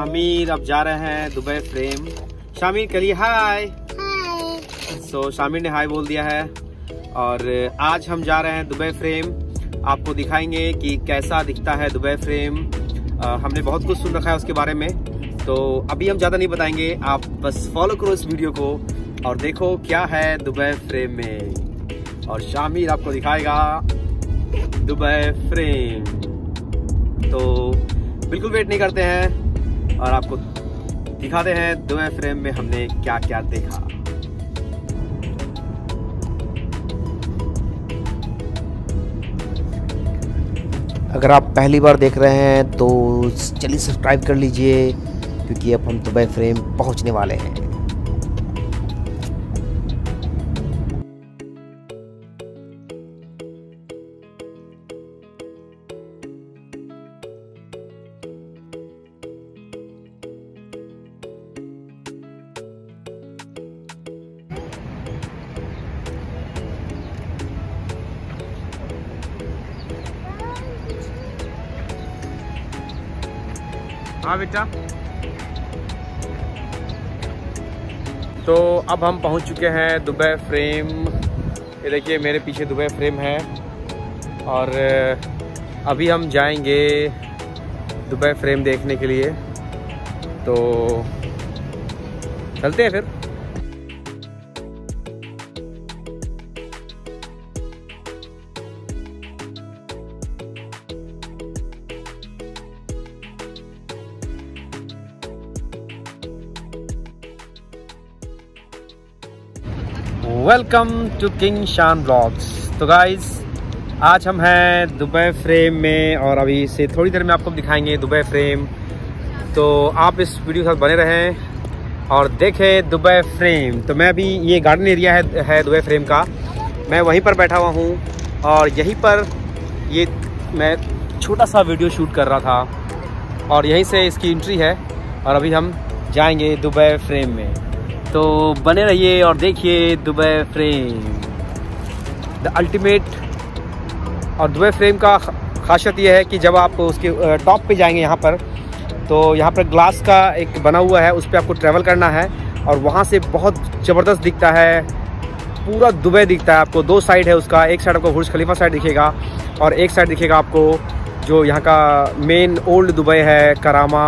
शामिर अब जा रहे हैं दुबई फ्रेम। शामिर करिए हाय। सो शामिर ने हाय बोल दिया है। और आज हम जा रहे हैं दुबई फ्रेम। आपको दिखाएँगे कि कैसा दिखता है दुबई फ्रेम। आ, हमने बहुत कुछ सुन रखा है उसके बारे में। तो अभी हम ज़्यादा नहीं बताएँगे। आप बस फॉलो करो इस वीडियो को और देखो क्या है दुबई फ्रेम में। और शामिर आपको दिखाएगा दुबई फ्रेम। तो बिल्कुल वेट नहीं करते हैं। और आपको दिखाते हैं दो फ्रेम में हमने क्या क्या देखा। अगर आप पहली बार देख रहे हैं तो चलिए सब्सक्राइब कर लीजिए, क्योंकि अब हम दुबई फ्रेम पहुँचने वाले हैं। हाँ बेटा। तो अब हम पहुँच चुके हैं दुबई फ्रेम। ये देखिए, मेरे पीछे दुबई फ्रेम है। और अभी हम जाएँगे दुबई फ्रेम देखने के लिए। तो चलते हैं फिर। Welcome to King Shan blogs तो गाइज़ आज हम हैं दुबई फ्रेम में और अभी से थोड़ी देर में आपको दिखाएँगे दुबई फ्रेम। तो आप इस वीडियो के साथ बने रहें और देखें दुबई फ्रेम। तो मैं अभी ये गार्डन एरिया है, है दुबई फ्रेम का। मैं वहीं पर बैठा हुआ हूँ और यहीं पर ये मैं छोटा सा वीडियो शूट कर रहा था और यहीं से इसकी एंट्री है और अभी हम जाएँगे दुबई फ्रेम में। तो बने रहिए और देखिए दुबई फ्रेम। द अल्टीमेट और दुबई फ्रेम का खासियत यह है कि जब आप उसके टॉप पे जाएँगे यहाँ पर तो यहाँ पर ग्लास का एक बना हुआ है, उस पर आपको ट्रैवल करना है और वहाँ से बहुत ज़बरदस्त दिखता है। पूरा दुबई दिखता है आपको। दो साइड है उसका, एक साइड आपको बुर्ज खलीफा साइड दिखेगा और एक साइड दिखेगा आपको जो यहाँ का मेन ओल्ड दुबई है करामा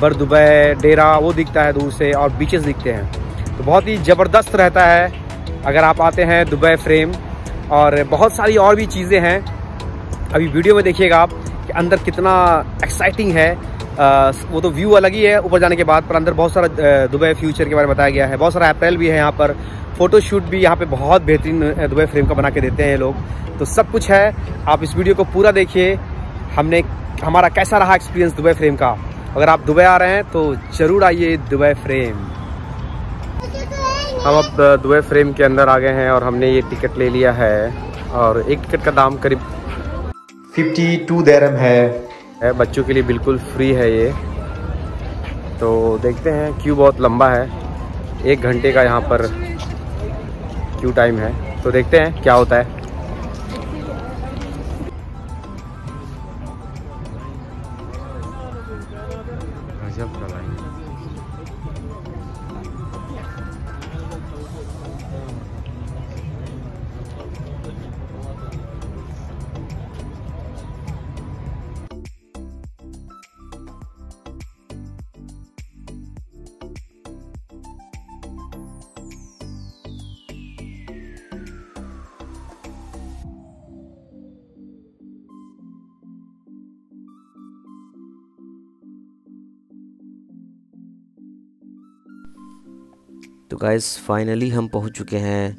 बर दुबई डेरा वो दिखता है दूर से और बीचेस दिखते हैं। तो बहुत ही ज़बरदस्त रहता है अगर आप आते हैं दुबई फ्रेम। और बहुत सारी और भी चीज़ें हैं। अभी वीडियो में देखिएगा आप कि अंदर कितना एक्साइटिंग है। आ, वो तो व्यू अलग ही है ऊपर जाने के बाद पर अंदर बहुत सारा दुबई फ्यूचर के बारे में बताया गया है। बहुत सारा अप्रैल भी है यहाँ पर। फ़ोटोशूट भी यहाँ पे बहुत बेहतरीन दुबई फ्रेम का बना के देते हैं लोग। तो सब कुछ है। आप इस वीडियो को पूरा देखिए। हमने हमारा कैसा रहा एक्सपीरियंस दुबई फ्रेम का? अगर आप दुबई आ रहे हैं तो ज़रूर आइए दुबई फ्रेम। हम अब दुए फ्रेम के अंदर आ गए हैं और हमने ये टिकट ले लिया है और एक टिकट का दाम करीब 52 टू है। है बच्चों के लिए बिल्कुल फ्री है ये। तो देखते हैं क्यू बहुत लंबा है। एक घंटे का यहाँ पर क्यू टाइम है। तो देखते हैं क्या होता है। तो गाइस फाइनली हम पहुँच चुके हैं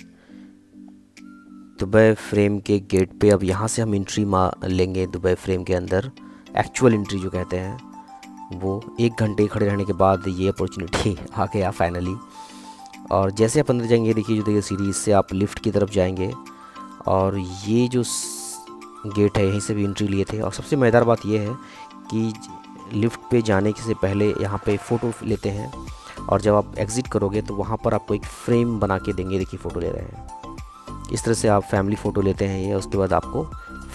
दुबई फ्रेम के गेट पे। अब यहाँ से हम एंट्री लेंगे दुबई फ्रेम के अंदर। एक्चुअल इंट्री जो कहते हैं, वो एक घंटे खड़े रहने के बाद ये अपॉर्चुनिटी आ गया फाइनली और जैसे आप अंदर जाएँगे, देखिए जो देखिए सीढ़ी इससे आप लिफ्ट की तरफ़ जाएँगे। और ये जो गेट है, यहीं से भी इंट्री लिए थे। और सबसे मज़ेदार बात यह है कि लिफ्ट पे जाने से पहले यहाँ पे फ़ोटो लेते हैं। और जब आप एग्ज़िट करोगे तो वहाँ पर आपको एक फ्रेम बना के देंगे, देखिए फ़ोटो ले रहे हैं। इस तरह से आप फैमिली फ़ोटो लेते हैं ये, उसके बाद आपको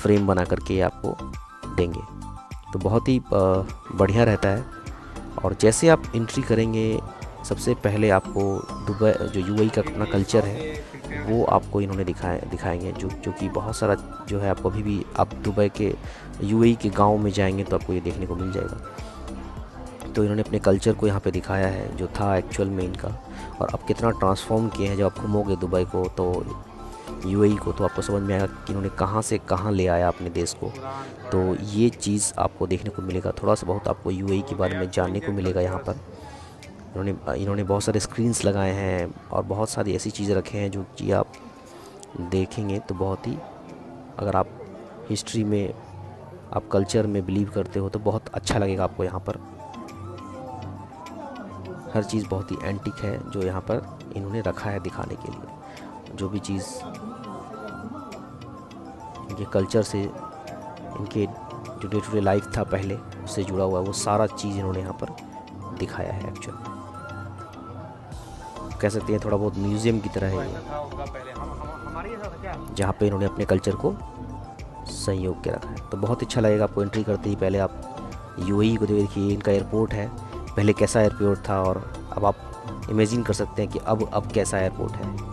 फ्रेम बना करके आपको देंगे। तो बहुत ही बढ़िया रहता है। और जैसे आप इंट्री करेंगे, सबसे पहले आपको दुबई, जो यू का अपना कल्चर है, वो आपको इन्होंने दिखाए, दिखाएँगे, जो जो कि बहुत सारा जो है, आपको अभी भी आप दुबई के यू के गाँव में जाएँगे तो आपको ये देखने को मिल जाएगा। तो इन्होंने अपने कल्चर को यहाँ पे दिखाया है, जो था एक्चुअल में इनका। और अब कितना ट्रांसफॉर्म किए हैं जब आप घूमोगे दुबई को तो यू को तो आपको समझ में आएगा कि इन्होंने कहाँ से कहाँ ले आया अपने देश को। तो ये चीज़ आपको देखने को मिलेगा थोड़ा सा बहुत आपको यू के बारे में जानने को मिलेगा यहाँ पर। इन्होंने इन्होंने बहुत सारे स्क्रीन्स लगाए हैं और बहुत सारी ऐसी चीज़ें रखे हैं जो कि आप देखेंगे तो बहुत ही, अगर आप हिस्ट्री में, आप कल्चर में बिलीव करते हो तो बहुत अच्छा लगेगा आपको यहाँ पर। हर चीज़ बहुत ही एंटिक है, जो यहाँ पर इन्होंने रखा है दिखाने के लिए। जो भी चीज़ इनके कल्चर से, इनके जो डे टू डे लाइफ था पहले, उससे जुड़ा हुआ वो सारा चीज़ इन्होंने यहाँ पर दिखाया है एक्चुअल कह सकते हैं थोड़ा बहुत म्यूज़ियम की तरह है जहाँ पे इन्होंने अपने कल्चर को संयोग के रखा है। तो बहुत अच्छा लगेगा आपको एंट्री करते ही पहले आप यू e को देखिए, इनका एयरपोर्ट है। पहले कैसा एयरपोर्ट था और अब आप इमेजिन कर सकते हैं कि अब अब कैसा एयरपोर्ट है।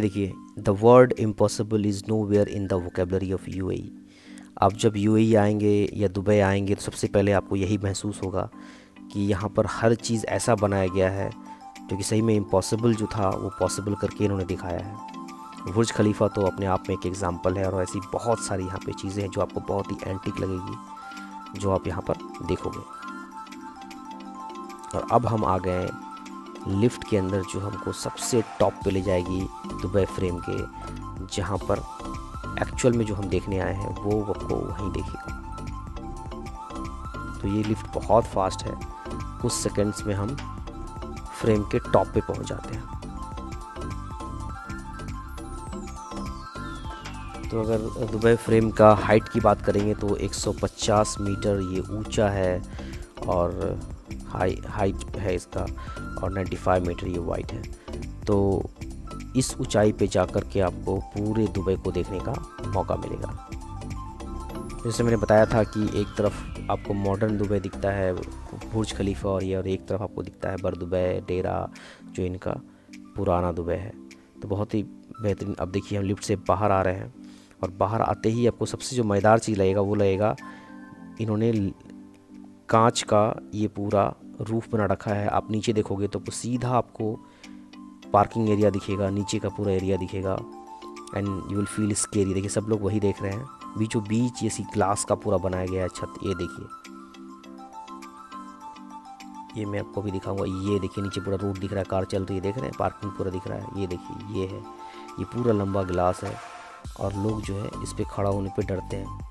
देखिए the word impossible is nowhere in the vocabulary of you आप जब यू आएँगे या दुबई आएँगे तो सबसे पहले आपको यही महसूस होगा कि यहाँ पर हर चीज़ ऐसा बनाया गया है, जो कि सही में इम्पॉसिबल जो था, वो पॉसिबल करके इन्होंने दिखाया है। बुर्ज खलीफा तो अपने आप में एक एग्ज़ाम्पल है, और ऐसी बहुत सारी यहाँ पे चीज़ें हैं जो आपको बहुत ही एंटिक लगेगी, जो आप यहाँ पर देखोगे। और अब हम आ गए लिफ्ट के अंदर जो हमको सबसे टॉप पे ले जाएगी दुबई फ्रेम के, जहाँ पर एक्चुअल में जो हम देखने आए हैं, वो आपको वहीं देखेगा। तो ये लिफ्ट बहुत फास्ट है। कुछ सेकंड्स में हम फ्रेम के टॉप पे पहुँच जाते हैं। तो अगर दुबई फ्रेम का हाइट की बात करेंगे तो 150 मीटर ये ऊँचा है और हाई हाइट है इसका और 95 मीटर ये वाइट है। तो इस ऊंचाई पे जाकर के आपको पूरे दुबई को देखने का मौका मिलेगा। जैसे मैंने बताया था कि एक तरफ़ आपको मॉडर्न दुबई दिखता है, बुर्ज खलीफा और ये और एक तरफ़ आपको दिखता है बर दुबई, डेरा जो इनका पुराना दुबई है। तो बहुत ही बेहतरीन, अब देखिए हम लिफ्ट से बाहर आ रहे हैं और बाहर आते ही आपको सबसे जो मज़ेदार चीज़ लगेगा, वो लगेगा इन्होंने कांच का ये पूरा रूफ बना रखा है। आप नीचे देखोगे तो सीधा आपको पार्किंग एरिया दिखेगा, नीचे का पूरा एरिया दिखेगा। And you will feel scary देखिए, सब लोग वही देख रहे हैं। बीचों बीच ये सी ग्लास का पूरा बनाया गया है, छत। ये देखिए। ये मैं आपको भी दिखाऊँगा। ये देखिए, नीचे पूरा रोड दिख रहा है, कार चल रही है, देख रहे हैं? पार्किंग पूरा दिख रहा है। ये देखिए, ये है। ये पूरा लंबा गिलास है। और लोग जो है इस पर खड़ा होने पर डरते हैं।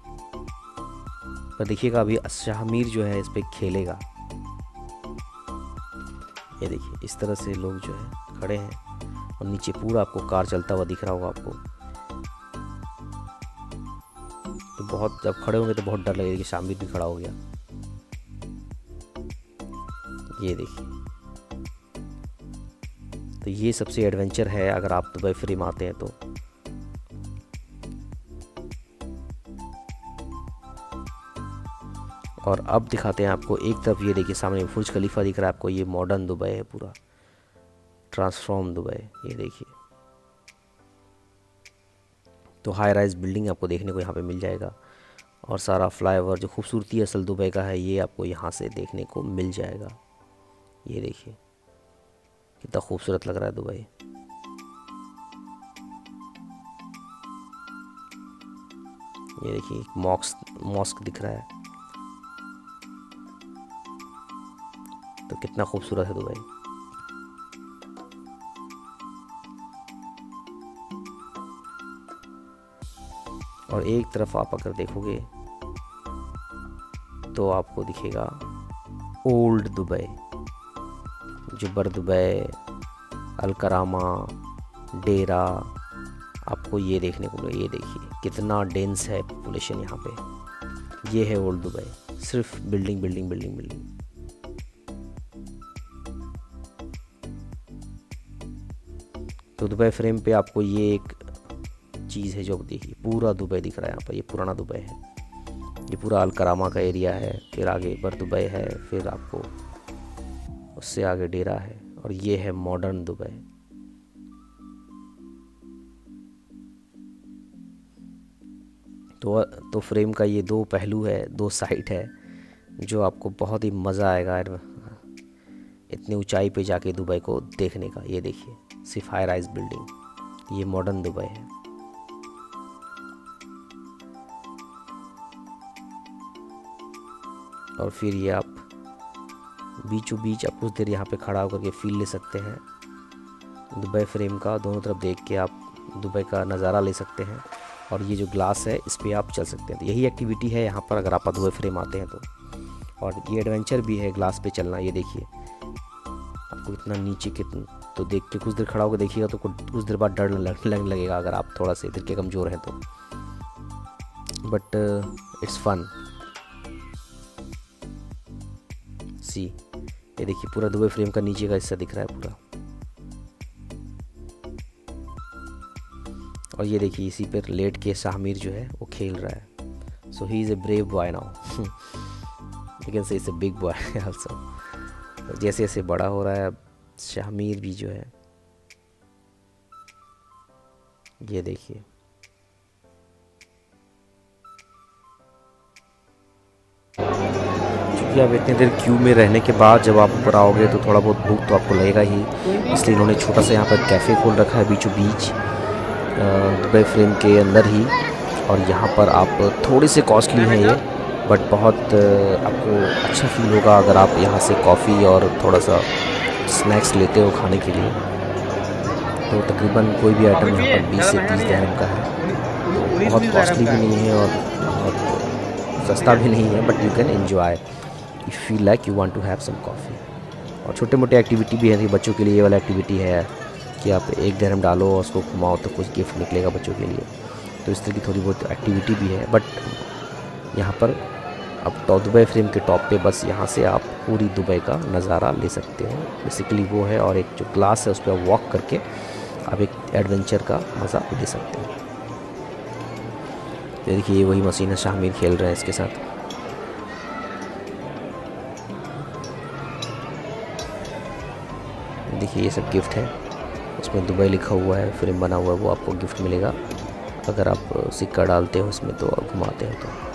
पर देखिएगा अभी शाहमीर जो है इस पर खेलेगा। ये देखिए, इस तरह से लोग जो है खड़े हैं और नीचे पूरा आपको कार चलता हुआ दिख रहा होगा आपको। तो बहुत, जब खड़े होंगे तो बहुत डर लगेगा कि शामिर भी खड़ा हो गया। ये देखिए। तो ये सबसे एडवेंचर है, अगर आप दुबई फ्री में आते हैं तो। और अब दिखाते हैं आपको एक तरफ़ ये देखिए, सामने फुर्ज खलीफा दिख रहा है आपको, ये मॉडर्न दुबई है पूरा। ट्रांसफॉर्म दुबई, ये देखिए। तो हाई राइज बिल्डिंग आपको देखने को यहाँ पे मिल जाएगा। और सारा फ्लाईओवर जो खूबसूरती असल दुबई का है, ये आपको यहाँ से देखने को मिल जाएगा। ये देखिए, कितना खूबसूरत लग रहा है दुबई। ये देखिए मॉस्क मॉस्क दिख रहा है। कितना खूबसूरत है दुबई। और एक तरफ़ आप अगर देखोगे तो आपको दिखेगा ओल्ड दुबई जुबर दुबई, अलकरामा, डेरा। आपको ये देखने को मिले ये देखिए, कितना डेंस है पॉपुलेशन यहाँ पे। ये है ओल्ड दुबई, सिर्फ़ बिल्डिंग बिल्डिंग बिल्डिंग बिल्डिंग तो दुबई फ्रेम पे आपको ये एक चीज़ है जो आप देखिए, पूरा दुबई दिख रहा है यहाँ पर, ये पुराना दुबई है। ये पूरा अलकरामा का एरिया है, फिर आगे बर दुबई है, फिर आपको उससे आगे डेरा है और ये है मॉडर्न दुबई। तो तो फ्रेम का ये दो पहलू है, दो साइड है, जो आपको बहुत ही मज़ा आएगा इतनी ऊंचाई पे जाके दुबई को देखने का। ये देखिए सिर्फ़ हाई राइज बिल्डिंग ये मॉडर्न दुबई है। और फिर ये आप बीचों बीच आप कुछ देर यहाँ पे खड़ा होकर के फील ले सकते हैं। दुबई फ्रेम का दोनों तरफ़ देख के आप दुबई का नज़ारा ले सकते हैं। और ये जो ग्लास है, इस पर आप चल सकते हैं। तो यही एक्टिविटी है यहाँ पर, अगर आप दुबई फ्रेम आते हैं तो। और ये एडवेंचर भी है ग्लास पे चलना। ये देखिए आपको इतना नीचे कितना तो देख के कुछ देर खड़ा होकर देखिएगा तो कुछ देर बाद डर लगने लगेगा अगर आप थोड़ा सा इधर के कमज़ोर हैं तो। बट इट्स फन सी ये देखिए पूरा दुबई फ्रेम का नीचे का हिस्सा दिख रहा है पूरा। और ये देखिए इसी पर लेट के शाहमीर जो है, वो खेल रहा है। So he is a brave boy now लेकिन she is a big boy also जैसे जैसे बड़ा हो रहा है, अब शाहमीर भी जो है। ये देखिए। क्योंकि आप इतनी देर क्यू में रहने के बाद जब आप ऊपर आओगे तो थोड़ा बहुत भूख तो आपको लगेगा ही, इसलिए इन्होंने छोटा सा यहाँ पर कैफ़े खोल रखा है बीचों बीच दुबई फ्रेम के अंदर ही। और यहाँ पर आप थोड़े से कॉस्टली हैं ये। बट बहुत आपको अच्छा फील होगा अगर आप यहाँ से कॉफ़ी और थोड़ा सा स्नैक्स लेते हो खाने के लिए। तो तकरीबन कोई भी आइटम यहाँ पर बीस से तीस दहम का है। तो बहुत कॉस्टली भी नहीं है और बहुत सस्ता भी नहीं है but you can enjoy you feel like you want to have some coffee और छोटे मोटे एक्टिविटी भी है बच्चों के लिए ये वाला एक्टिविटी है कि आप एक दरम डालो और उसको घुमाओ तो कुछ गिफ्ट निकलेगा बच्चों के लिए। तो इस तरह की थोड़ी बहुत एक्टिविटी भी है बट यहाँ पर अब तो दुबई फ्रेम के टॉप पे बस यहाँ से आप पूरी दुबई का नज़ारा ले सकते हो। बेसिकली वो है और एक जो ग्लास है, उस पर वॉक करके आप एक एडवेंचर का मज़ा ले सकते हैं। देखिए, ये वही मशीन है शामिर खेल रहे हैं इसके साथ। देखिए, ये सब गिफ्ट है। उसमें दुबई लिखा हुआ है फ्रेम बना हुआ है, वो आपको गिफ्ट मिलेगा। अगर आप सिक्का डालते हो इसमें तो घुमाते हो तो।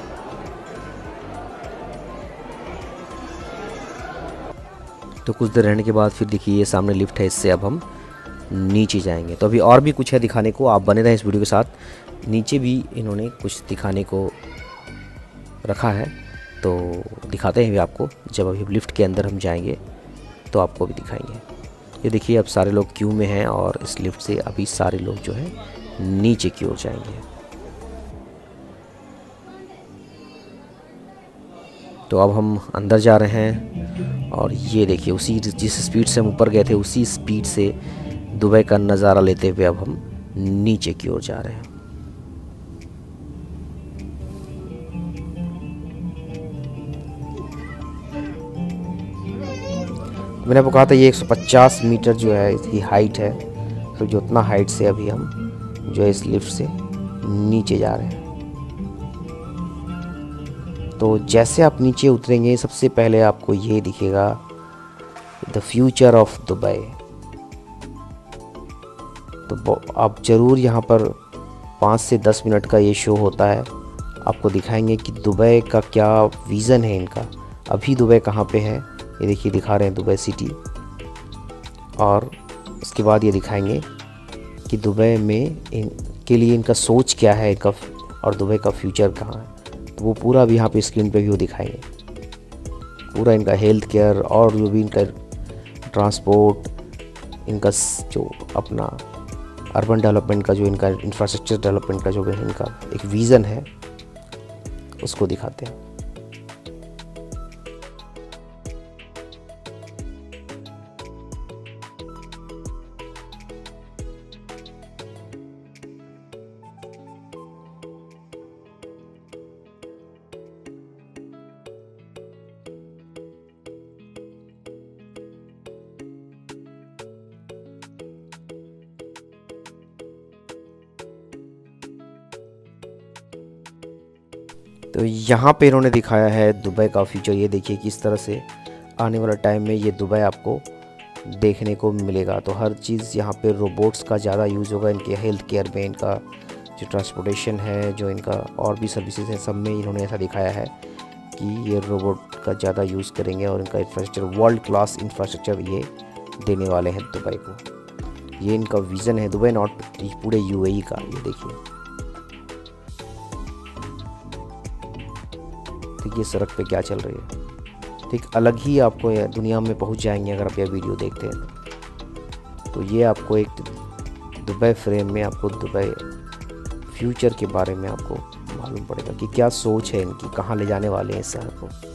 तो कुछ देर रहने के बाद फिर देखिए ये सामने लिफ्ट है, इससे अब हम नीचे जाएँगे। तो अभी और भी कुछ है दिखाने को, आप बने रहें इस वीडियो के साथ। नीचे भी इन्होंने कुछ दिखाने को रखा है तो दिखाते हैं भी आपको। जब अभी लिफ्ट के अंदर हम जाएँगे तो आपको भी दिखाएँगे। ये देखिए, अब सारे लोग क्यू में हैं और इस लिफ्ट से अभी सारे लोग जो है नीचे की ओर जाएँगे। तो अब हम अंदर जा रहे हैं और ये देखिए, उसी जिस स्पीड से हम ऊपर गए थे, उसी स्पीड से दुबई का नज़ारा लेते हुए अब हम नीचे की ओर जा रहे हैं। मैंने आपको कहा था ये 150 मीटर जो है, इसकी हाइट है। तो जो उतना हाइट से अभी हम जो है इस लिफ्ट से नीचे जा रहे हैं। तो जैसे आप नीचे उतरेंगे, सबसे पहले आपको ये दिखेगा, द फ्यूचर ऑफ़ दुबई. तो आप ज़रूर यहाँ पर पाँच से दस मिनट का ये शो होता है। आपको दिखाएँगे कि दुबई का क्या विज़न है इनका। अभी दुबई कहाँ पे है? ये देखिए, दिखा रहे हैं दुबई सिटी। और उसके बाद ये दिखाएँगे कि दुबई में इन के लिए इनका सोच क्या है इनका और दुबई का फ्यूचर कहाँ है। तो वो पूरा भी यहाँ पे स्क्रीन पे व्यू दिखाएँगे पूरा इनका हेल्थ केयर और जो भी इनका ट्रांसपोर्ट इनका जो अपना अर्बन डेवलपमेंट का जो इनका इंफ्रास्ट्रक्चर डेवलपमेंट का जो इनका एक विज़न है, उसको दिखाते हैं। तो यहाँ पे इन्होंने दिखाया है दुबई का फ्यूचर ये देखिए किस तरह से आने वाला टाइम में ये दुबई आपको देखने को मिलेगा। तो हर चीज़ यहाँ पे रोबोट्स का ज़्यादा यूज़ होगा, इनके हेल्थ केयर में इनका जो ट्रांसपोर्टेशन है, जो इनका और भी सर्विसेज़ हैं, सब में इन्होंने ऐसा दिखाया है कि ये रोबोट का ज़्यादा यूज़ करेंगे और इनका इंफ्रास्ट्रक्चर वर्ल्ड क्लास इंफ्रास्ट्रक्चर ये देने वाले हैं दुबई को। ये इनका विज़न है, दुबई नॉट पूरे यूएई का, ये देखिए। ये सड़क पे क्या चल रही है? तो एक अलग ही आपको दुनिया में पहुँच जाएँगे अगर आप यह वीडियो देखते हैं। तो, ये आपको एक दुबई फ्रेम में आपको दुबई फ्यूचर के बारे में आपको मालूम पड़ेगा कि क्या सोच है इनकी कहाँ ले जाने वाले हैं इस शहर को।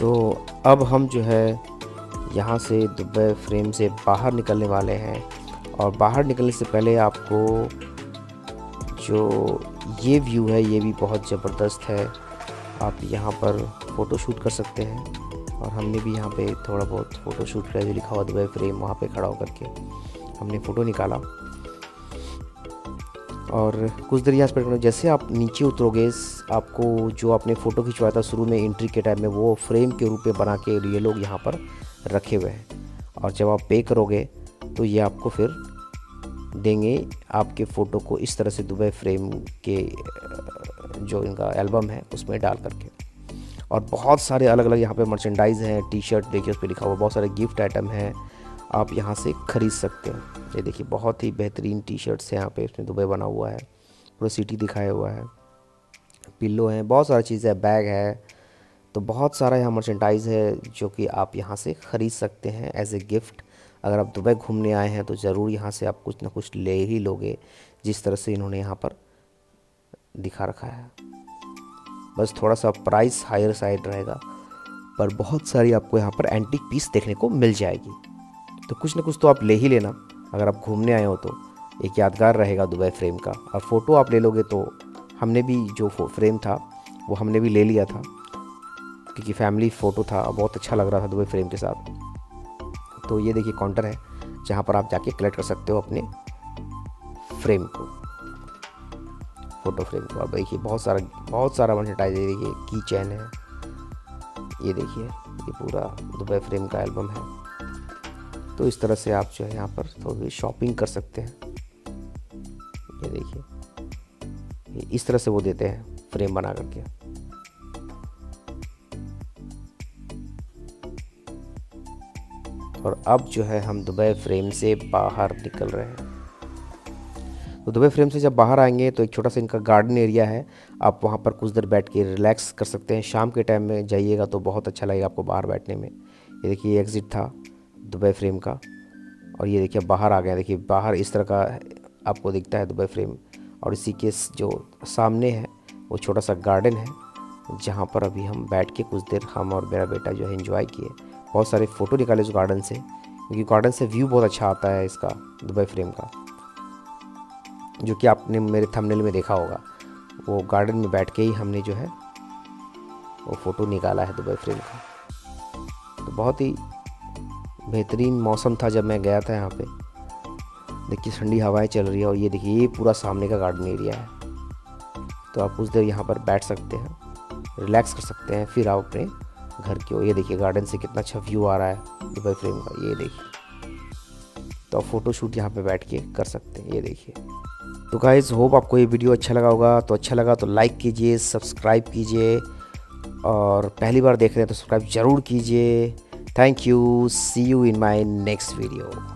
तो अब हम जो है यहाँ से दुबई फ्रेम से बाहर निकलने वाले हैं। और बाहर निकलने से पहले आपको जो ये व्यू है, ये भी बहुत ज़बरदस्त है। आप यहाँ पर फ़ोटो शूट कर सकते हैं। और हमने भी यहाँ पे थोड़ा बहुत फ़ोटो शूट किया जो लिखा हुआ दुबई फ्रेम, वहाँ पे खड़ा होकर के। हमने फ़ोटो निकाला। और कुछ देर यहाँ स्पेंड जैसे आप नीचे उतरोगे, आपको जो आपने फ़ोटो खिंचवाया था शुरू में एंट्री के टाइम में, वो फ्रेम के रूप में बना के ये लोग यहाँ पर रखे हुए हैं। और जब आप पे करोगे तो ये आपको फिर देंगे आपके फ़ोटो को इस तरह से दुबई फ्रेम के जो इनका एल्बम है, उसमें डाल करके। और बहुत सारे अलग अलग यहाँ पे मर्चेंडाइज़ हैं टी शर्ट देखिए, उस पर लिखा हुआ बहुत सारे गिफ्ट आइटम हैं। आप यहाँ से ख़रीद सकते हो। ये देखिए, बहुत ही बेहतरीन टी शर्ट्स हैं यहाँ पे, इसमें दुबई बना हुआ है, पूरा सिटी दिखाया हुआ है। पिल्लो हैं, बहुत सारी चीज़ें है बैग है तो बहुत सारा यहाँ मर्चेंटाइज़ है जो कि आप यहाँ से ख़रीद सकते हैं एज ए गिफ्ट अगर आप दुबई घूमने आए हैं तो ज़रूर यहाँ से आप कुछ ना कुछ ले ही लोगे, जिस तरह से इन्होंने यहाँ पर दिखा रखा है। बस थोड़ा सा प्राइस हायर साइड रहेगा, पर बहुत सारी आपको यहाँ पर एंटिक पीस देखने को मिल जाएगी। तो कुछ ना कुछ तो आप ले ही लेना। अगर आप घूमने आए हो तो। एक यादगार रहेगा दुबई फ्रेम का। और फ़ोटो आप ले लोगे तो हमने भी जो फ्रेम था, वो हमने भी ले लिया था। क्योंकि फैमिली फ़ोटो था, बहुत अच्छा लग रहा था दुबई फ्रेम के साथ। तो ये देखिए काउंटर है, जहाँ पर आप जाके कलेक्ट कर सकते हो अपने फ्रेम को। फ़ोटो फ्रेम को। अब देखिए, बहुत सारा बहुत सारा मर्चेंटाइज देखिए की चैन है। ये देखिए, ये पूरा दुबई फ्रेम का एल्बम है। तो इस तरह से आप जो है यहाँ पर थोड़ी शॉपिंग कर सकते हैं। ये देखिए इस तरह से वो देते हैं फ्रेम बना करके। और अब जो है हम दुबई फ्रेम से बाहर निकल रहे हैं। तो दुबई फ्रेम से जब बाहर आएँगे तो एक छोटा सा इनका गार्डन एरिया है। आप वहाँ पर कुछ देर बैठ के रिलैक्स कर सकते हैं। शाम के टाइम में जाइएगा तो बहुत अच्छा लगेगा आपको बाहर बैठने में। ये देखिए एग्ज़िट था। दुबई फ्रेम का। और ये देखिए, बाहर आ गया। देखिए, बाहर इस तरह का आपको दिखता है दुबई फ्रेम। और इसी के जो सामने है, वो छोटा सा गार्डन है, जहाँ पर अभी हम बैठ के कुछ देर हम और मेरा बेटा जो है इन्जॉय किए। बहुत सारे फ़ोटो निकाले उस गार्डन से, क्योंकि गार्डन से व्यू बहुत अच्छा आता है इसका, दुबई फ्रेम का। जो कि आपने मेरे थंबनेल में देखा होगा। वो गार्डन में बैठ के ही हमने जो है, वो फ़ोटो निकाला है दुबई फ्रेम का। तो बहुत ही बेहतरीन मौसम था जब मैं गया था यहाँ पे। देखिए, ठंडी हवाएँ चल रही है और ये देखिए, ये पूरा सामने का गार्डन एरिया है। तो आप कुछ देर यहाँ पर बैठ सकते हैं, रिलैक्स कर सकते हैं, फिर आप अपने घर की ओर। ये देखिए, गार्डन से कितना अच्छा व्यू आ रहा है दुबई फ्रेम का, ये देखिए। तो आप फ़ोटो शूट यहाँ पे बैठ के कर सकते हैं, ये देखिए। तो गाइज़ होप आपको ये वीडियो अच्छा लगा होगा। तो अच्छा लगा तो लाइक कीजिए सब्सक्राइब कीजिए और पहली बार देख रहे हैं तो सब्सक्राइब ज़रूर कीजिए। Thank you. See you in my next video.